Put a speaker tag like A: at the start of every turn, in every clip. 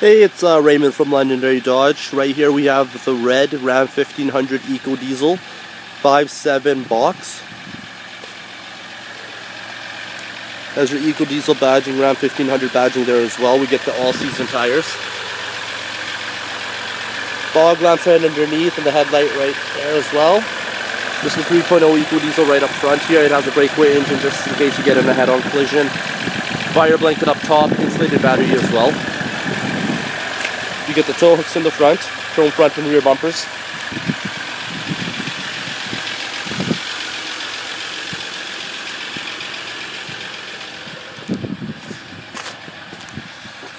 A: Hey, it's uh, Raymond from Londonderry Dodge. Right here we have the red Ram 1500 Eco Diesel 5.7 box. Has your Eco Diesel badging, Ram 1500 badging there as well. We get the all-season tires. Fog lamps right underneath and the headlight right there as well. This is 3.0 Eco Diesel right up front here. It has a breakaway engine just in case you get in a head-on collision. Fire blanket up top, insulated battery as well. You get the tow hooks in the front, chrome front and rear bumpers.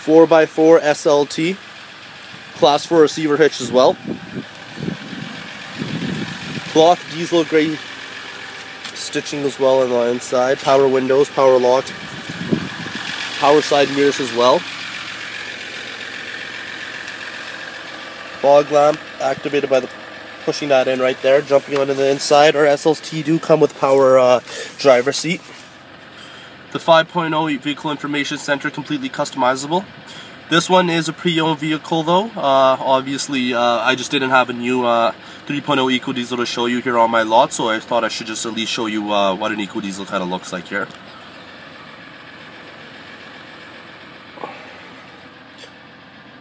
A: Four x four SLT, class four receiver hitch as well. Cloth diesel gray stitching as well on the inside. Power windows, power locks, power side mirrors as well. Fog lamp activated by the pushing that in right there, jumping onto the inside. Our SLT do come with power uh, driver seat. The 5.0 vehicle information center completely customizable. This one is a pre-owned vehicle though. Uh, obviously, uh, I just didn't have a new uh, 3.0 Eco Diesel to show you here on my lot, so I thought I should just at least show you uh, what an Eco Diesel kind of looks like here.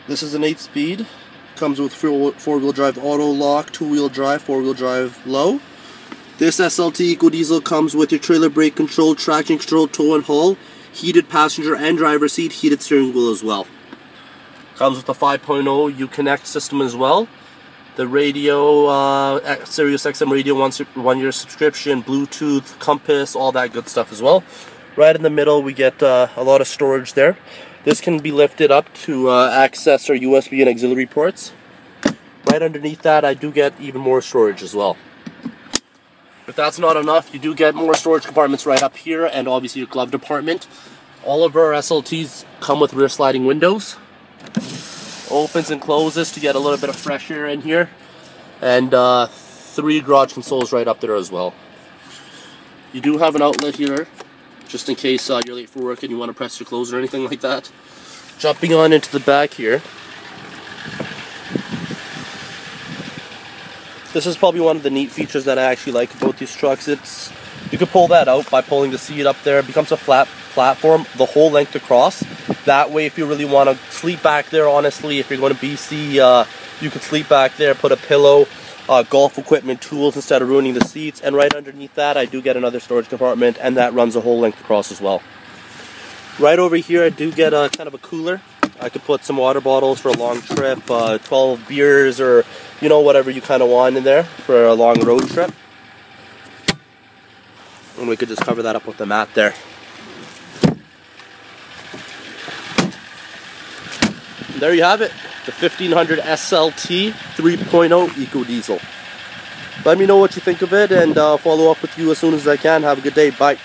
A: This is an 8-speed Comes with four-wheel drive auto lock, two-wheel drive, four-wheel drive low. This SLT Eco Diesel comes with your trailer brake control, traction control, tow and haul, heated passenger and driver seat, heated steering wheel as well. Comes with a 5.0 Uconnect system as well. The radio, uh, Sirius XM radio, one, one year subscription, Bluetooth, compass, all that good stuff as well. Right in the middle we get uh, a lot of storage there. This can be lifted up to uh, access our USB and auxiliary ports. Right underneath that, I do get even more storage as well. If that's not enough, you do get more storage compartments right up here and obviously your glove department. All of our SLTs come with rear sliding windows. Opens and closes to get a little bit of fresh air in here. And uh, three garage consoles right up there as well. You do have an outlet here just in case uh, you're late for work and you want to press your clothes or anything like that. Jumping on into the back here. This is probably one of the neat features that I actually like about these trucks. It's You can pull that out by pulling the seat up there. It becomes a flat platform the whole length across. That way if you really want to sleep back there, honestly, if you're going to BC, uh, you can sleep back there, put a pillow, uh, golf equipment tools instead of ruining the seats. And right underneath that, I do get another storage compartment, and that runs a whole length across as well. Right over here, I do get a kind of a cooler. I could put some water bottles for a long trip, uh, 12 beers, or you know, whatever you kind of want in there for a long road trip. And we could just cover that up with the mat there. there you have it the 1500 SLT 3.0 EcoDiesel. Let me know what you think of it and uh, follow up with you as soon as I can. Have a good day. Bye.